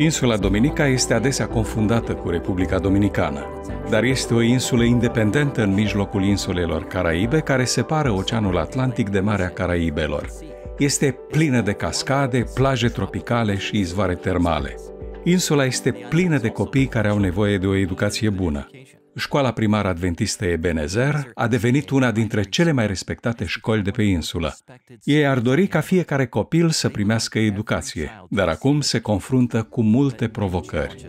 Insula Dominica este adesea confundată cu Republica Dominicană, dar este o insulă independentă în mijlocul insulelor Caraibe care separă Oceanul Atlantic de Marea Caraibelor. Este plină de cascade, plaje tropicale și izvoare termale. Insula este plină de copii care au nevoie de o educație bună. Școala primară adventistă Ebenezer a devenit una dintre cele mai respectate școli de pe insulă. Ei ar dori ca fiecare copil să primească educație, dar acum se confruntă cu multe provocări.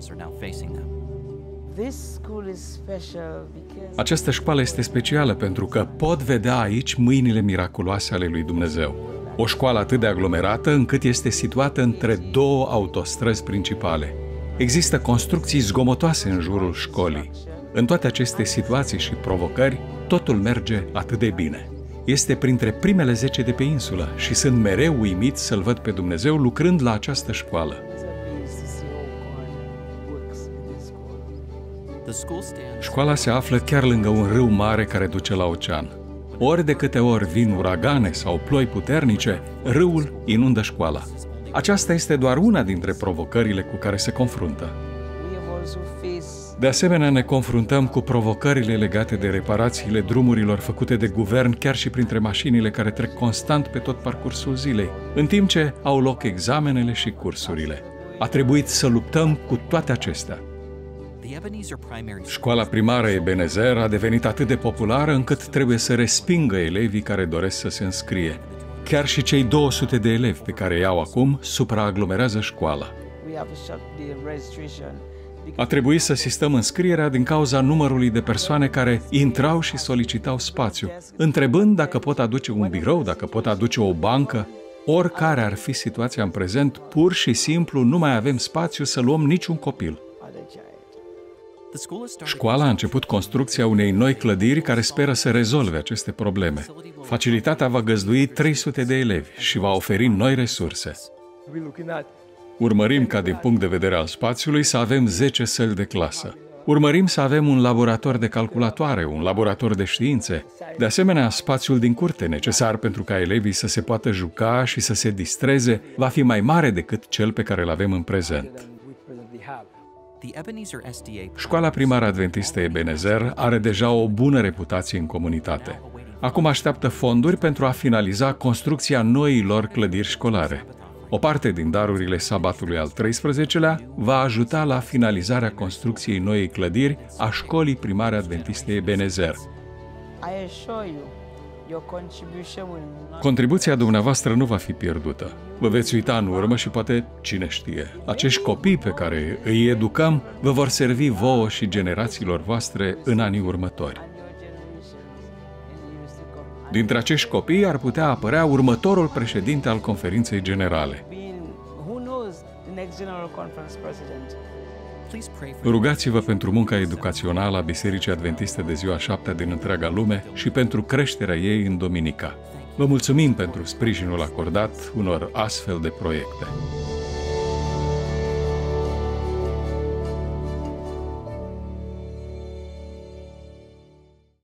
Această școală este specială pentru că pot vedea aici mâinile miraculoase ale lui Dumnezeu. O școală atât de aglomerată încât este situată între două autostrăzi principale. Există construcții zgomotoase în jurul școlii. În toate aceste situații și provocări, totul merge atât de bine. Este printre primele zece de pe insulă și sunt mereu uimit să-L văd pe Dumnezeu lucrând la această școală. Școala se află chiar lângă un râu mare care duce la ocean. Ori de câte ori vin uragane sau ploi puternice, râul inundă școala. Aceasta este doar una dintre provocările cu care se confruntă. De asemenea, ne confruntăm cu provocările legate de reparațiile drumurilor făcute de guvern chiar și printre mașinile care trec constant pe tot parcursul zilei, în timp ce au loc examenele și cursurile. A trebuit să luptăm cu toate acestea. Școala primară Ebenezer a devenit atât de populară încât trebuie să respingă elevii care doresc să se înscrie. Chiar și cei 200 de elevi pe care iau acum supraaglomerează școala. A trebuit să sistăm înscrierea din cauza numărului de persoane care intrau și solicitau spațiu, întrebând dacă pot aduce un birou, dacă pot aduce o bancă. Oricare ar fi situația în prezent, pur și simplu nu mai avem spațiu să luăm niciun copil. Școala a început construcția unei noi clădiri care speră să rezolve aceste probleme. Facilitatea va găzdui 300 de elevi și va oferi noi resurse. Urmărim ca din punct de vedere al spațiului să avem 10 săli de clasă. Urmărim să avem un laborator de calculatoare, un laborator de științe, de asemenea spațiul din curte necesar pentru ca elevii să se poată juca și să se distreze va fi mai mare decât cel pe care îl avem în prezent. Școala primară adventistă Ebenezer are deja o bună reputație în comunitate. Acum așteaptă fonduri pentru a finaliza construcția noilor clădiri școlare. O parte din darurile sabatului al 13-lea va ajuta la finalizarea construcției noii clădiri a școlii primare adventiste Ebenezer. Contribuția dumneavoastră nu va fi pierdută. Vă veți uita în urmă și poate, cine știe, acești copii pe care îi educăm vă vor servi vouă și generațiilor voastre în anii următori. Dintre acești copii ar putea apărea următorul președinte al conferinței generale. Rugați-vă pentru munca educațională a Bisericii Adventiste de ziua 7 din întreaga lume și pentru creșterea ei în Dominica. Vă mulțumim pentru sprijinul acordat unor astfel de proiecte.